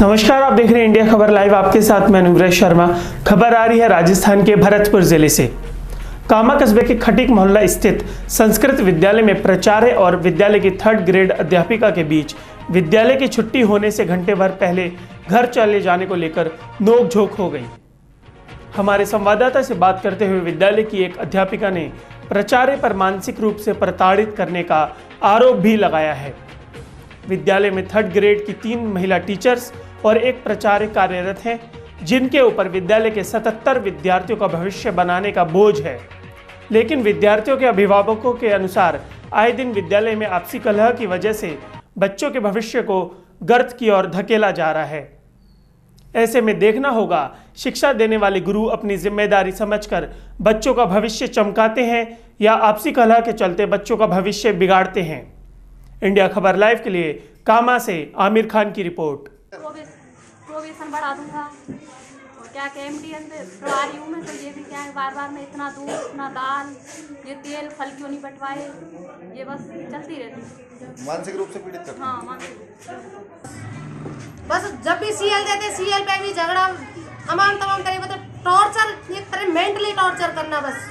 नमस्कार, आप देख रहे हैं इंडिया खबर लाइव। आपके साथ मैं अनुग्रह शर्मा। खबर आ रही है राजस्थान के भरतपुर ज़िले से। कामा कस्बे के खटीक मोहल्ला स्थित संस्कृत विद्यालय में प्राचार्य और विद्यालय की थर्ड ग्रेड अध्यापिका के बीच विद्यालय की छुट्टी होने से घंटे भर पहले घर चले जाने को लेकर नोकझोंक हो गई। हमारे संवाददाता से बात करते हुए विद्यालय की एक अध्यापिका ने प्राचार्य पर मानसिक रूप से प्रताड़ित करने का आरोप भी लगाया है। विद्यालय में थर्ड ग्रेड की तीन महिला टीचर्स और एक प्राचार्य कार्यरत हैं, जिनके ऊपर विद्यालय के 77 विद्यार्थियों का भविष्य बनाने का बोझ है। लेकिन विद्यार्थियों के अभिभावकों के अनुसार, आए दिन विद्यालय में आपसी कलह की वजह से बच्चों के भविष्य को गर्त की ओर धकेला जा रहा है। ऐसे में देखना होगा, शिक्षा देने वाले गुरु अपनी ज़िम्मेदारी समझकर बच्चों का भविष्य चमकाते हैं या आपसी कलह के चलते बच्चों का भविष्य बिगाड़ते हैं। इंडिया खबर लाइव के लिए कामा से आमिर खान की रिपोर्ट। प्रोवेशन बढ़ा दूँगा और क्या क्या एम डी करवा रही हूँ मैं तो ये भी क्या है बार बार मैं इतना दूध इतना दाल ये तेल फल क्यों नहीं बंटवाए ये बस चलती रहती मानसिक रूप से पीड़ित हाँ। मानसिक बस जब भी सीएल देते सीएल पे भी झगड़ा तमाम तमाम तरह मतलब टॉर्चर एक तरह मेंटली टॉर्चर करना बस।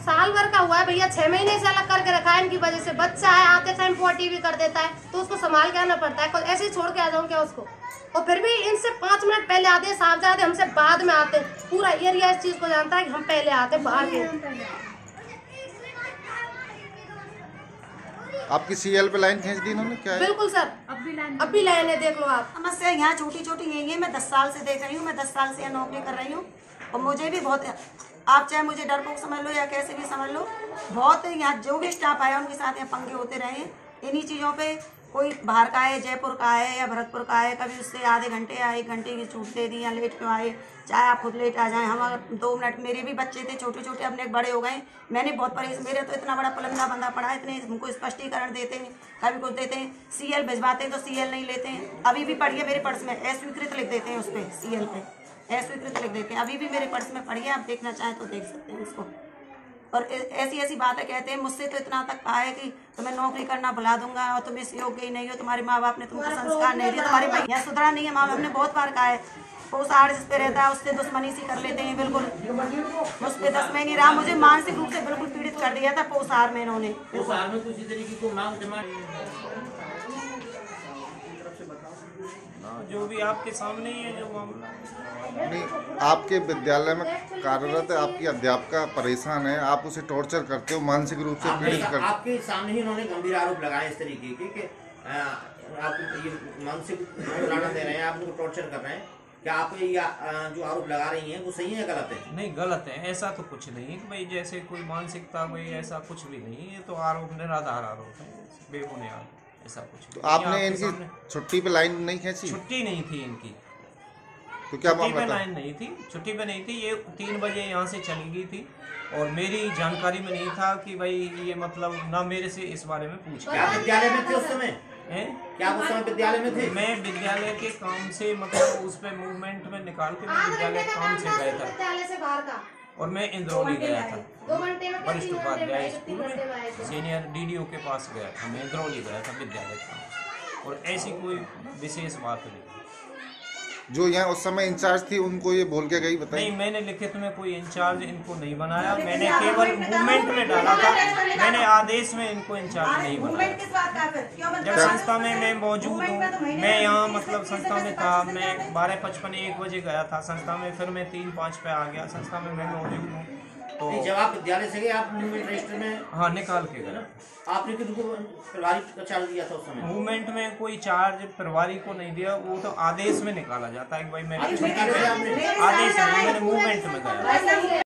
साल भर का हुआ है भैया छह महीने से अलग करके रखा है इनकी वजह से बच्चा है आते टाइम पोटी भी कर देता है तो उसको संभाल के आना पड़ता है कल ऐसे ही छोड़ के आ जाऊँ क्या उसको? और फिर भी इनसे पाँच मिनट पहले आते हैं साहब जाते हमसे बाद में आते हैं। पूरा एरिया इस चीज़ को जानता है कि हम पहले आते हैं बाहर के। आपकी सीएल पे लाइन खींच दी इन्होंने? क्या है? बिल्कुल सर। अब भी लाइन अब भी लाइन है देख लो आप। समस्या यहाँ छोटी छोटी यही है मैं दस साल से देख रही हूँ मैं दस साल से यहाँ नौकरी कर रही हूँ और मुझे भी बहुत आप चाहे मुझे डरपोक समझ लो या कैसे भी समझ लो, बहुत यहाँ जो भी स्टाफ आया उनके साथ यहाँ पंखे होते रहे इन्हीं चीज़ों पे कोई बाहर का है जयपुर का है या भरतपुर का है कभी उससे आधे घंटे या एक घंटे की छूट दे दी या लेट क्यों आए, चाहे आप खुद लेट आ जाएँ, हम अगर दो मिनट, मेरे भी बच्चे थे छोटे छोटे अपने बड़े हो गए, मैंने बहुत परेशान मेरे तो इतना बड़ा पुलंदा बंदा पड़ा है इतने हमको स्पष्टीकरण देते हैं, कभी कुछ देते हैं सीएल भिजवाते हैं तो सीएल नहीं लेते हैं। अभी भी पढ़िए मेरे पर्स में अस्वीकृत लिख देते हैं उस पर सीएल पे। अस्वीकृत लिख देते हैं। अभी भी मेरे पर्स में पढ़िए आप देखना चाहें तो देख सकते हैं उसको और ऐसी ऐसी बातें कहते हैं मुझसे तो इतना तक कहा है कि तुम्हें नौकरी करना भुला दूँगा और तुम इस योग्य ही नहीं हो तुम्हारे माँ बाप ने तुमको संस्कार नहीं दिया तुम्हारे भैया सुधरा नहीं है माँ बाप ने बहुत बार कहा है उस आड़ जिस पे रहता है उससे दुश्मनी सी कर लेते हैं बिल्कुल। उस पे दस महीने रहा मुझे मानसिक रूप से बिल्कुल पीड़ित कर दिया था पोसार में इन्होंने उस हाल में किसी तरीके को मांग जमा हाँ, जो भी आपके सामने ही है जो मामला नहीं आपके विद्यालय में कार्यरत है आपकी अध्यापिका परेशान है आप उसे टॉर्चर करते हो मानसिक रूप से पीड़ित करते आपके सामने ही उन्होंने गंभीर आरोप लगाए इस तरीके के कि आप ये मानसिक लाना दे रहे हैं आप उनको टॉर्चर कर रहे हैं। क्या आप ये जो आरोप लगा रही हैं वो सही है गलत है? नहीं गलत है ऐसा तो कुछ नहीं है कि भाई जैसे कोई मानसिकता कोई ऐसा कुछ भी नहीं है ये तो आरोप निराधार आरोप है बेबुनियाद। ऐसा कुछ। तो आपने इनकी छुट्टी पे लाइन नहीं खींची? छुट्टी नहीं थी इनकी। तो क्या छुट्टी पे लाइन नहीं थी। छुट्टी पे नहीं थी ये तीन बजे यहाँ से चली गई थी। और मेरी जानकारी में नहीं था कि भाई ये मतलब ना मेरे से इस बारे में पूछ क्या विद्यालय में थे उस समय? क्या उस समय विद्यालय में थे? मैं विद्यालय के काम से मतलब उस पे मूवमेंट में निकाल के मैं विद्यालय के काम से गया था। और मैं इंद्रौली गया था। वरिष्ठ उपाध्याय स्कूल में सीनियर डीडीओ के पास गया था मैं इंद्रौली गया था विद्यालय का और ऐसी कोई विशेष बात नहीं जो यहाँ उस समय इंचार्ज थी उनको ये बोल के गई नहीं मैंने लिखित में कोई इंचार्ज इनको नहीं बनाया। मैंने केवल मूवमेंट में डाला था। मैंने आदेश में इनको इंचार्ज नहीं बनाया। किस बात का फिर क्यों बंद जब संस्था में मैं मौजूद हूँ मैं यहाँ मतलब संस्था में था। मैं बारह पचपन एक बजे गया था संस्था में फिर मैं तीन पाँच पे आ गया। संस्था में मैं मौजूद हूँ। तो जब आप विद्यालय से गए आप मूवमेंट रजिस्टर में हाँ निकाल के गए। आपने पारिवारिक चार्ज दिया था उस समय? मूवमेंट में कोई चार्ज प्रभारी को नहीं दिया वो तो आदेश में निकाला जाता है कि भाई मैं आदेश में मैंने मूवमेंट में गया।